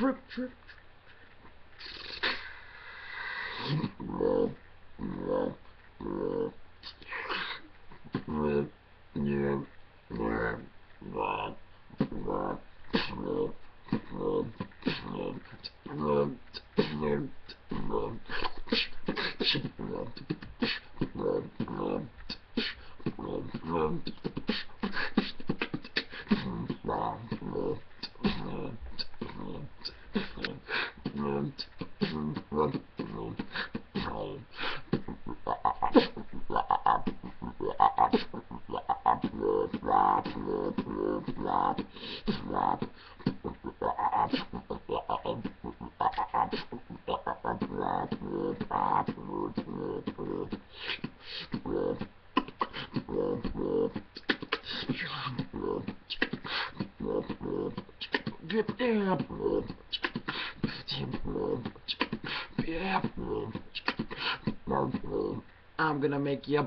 Trip, trip. Yep, yep. I'm gonna make you.